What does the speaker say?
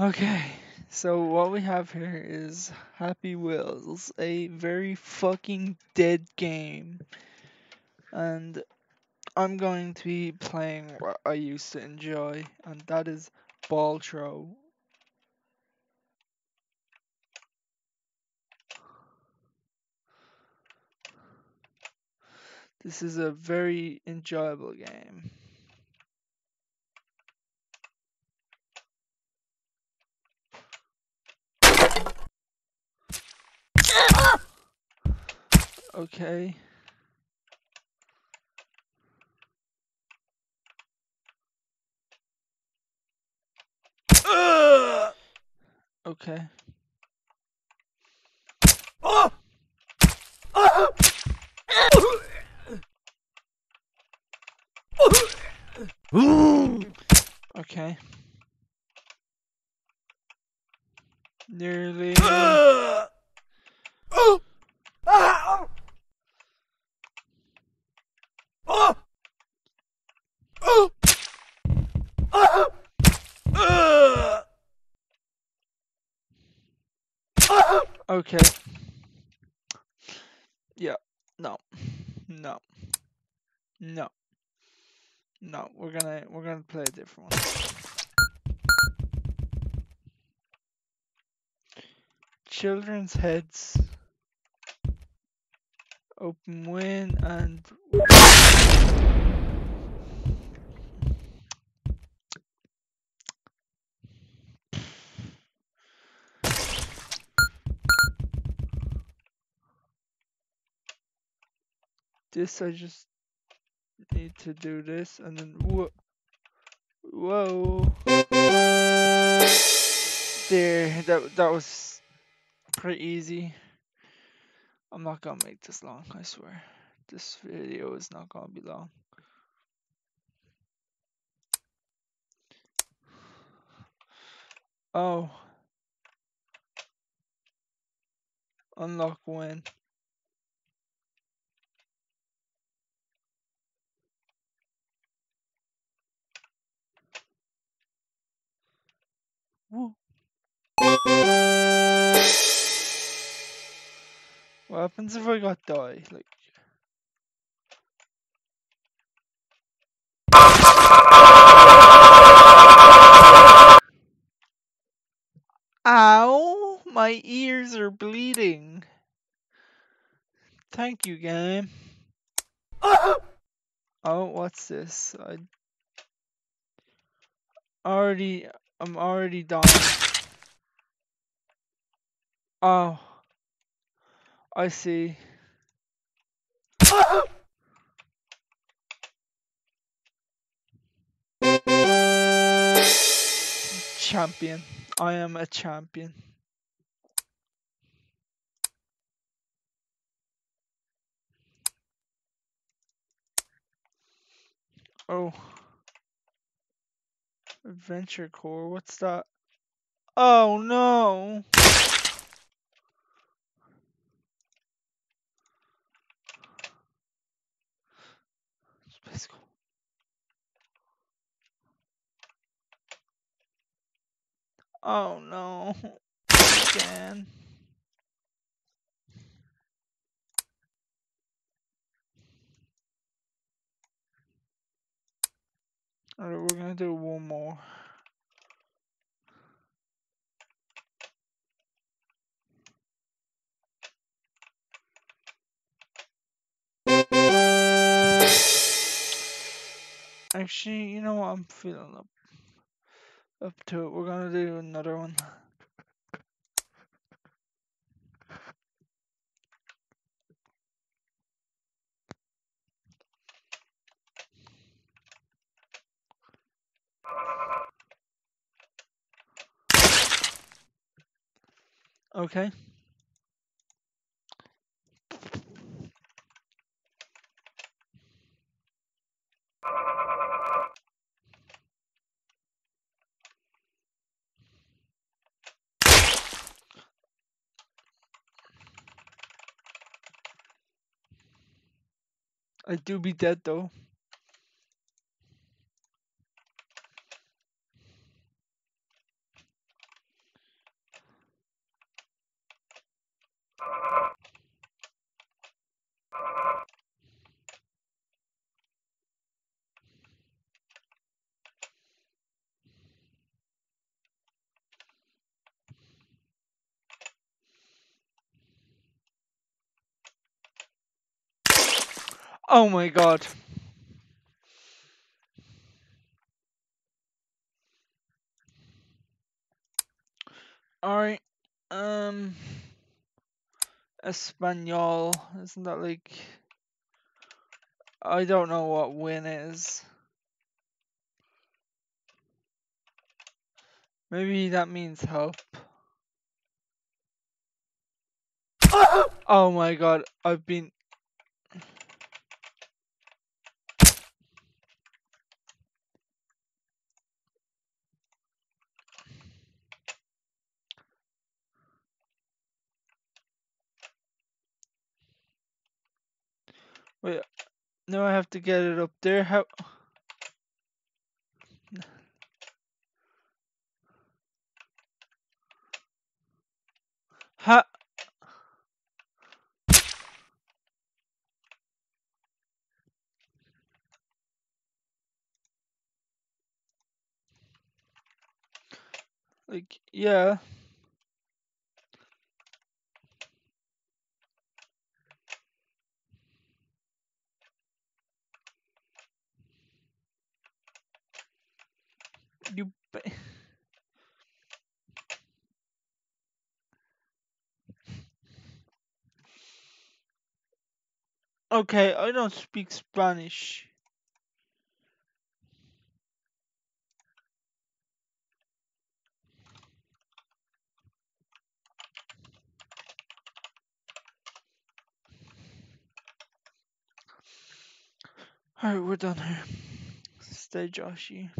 Okay, so what we have here is Happy Wheels, a very fucking dead game. And I'm going to be playing what I used to enjoy, and that is ball throw. This is a very enjoyable game. Okay. Okay. Okay. Nearly. Okay. Yeah. No. No. No. No. We're gonna we're gonna play a different one. Children's heads. Open win and this I just need to do this and then whoa whoa. There that that was pretty easy. I'm not gonna make this long I swear. This video is not gonna be long. Oh. Unlock win Woo. What happens if I got die? Like Ow! My ears are bleeding. Thank you, game. Oh, what's this? I already I'm already done. Oh. I see. Champion. I am a champion. Oh. Adventure Core, what's that? Oh no! Oh no. Again. Alright, we're gonna do one more. Actually, you know what? I'm feeling up up to it. We're gonna do another one. Okay. I do be dead though. Oh my god. Alright. Um. Espanol. Isn't that like. I don't know what win is. Maybe that means help. Oh my god, I've been. Wait, now I have to get it up there. How? Ha! Like, yeah. You. ba- Okay, I don't speak Spanish. Alright, we're done here. Stay Joshy.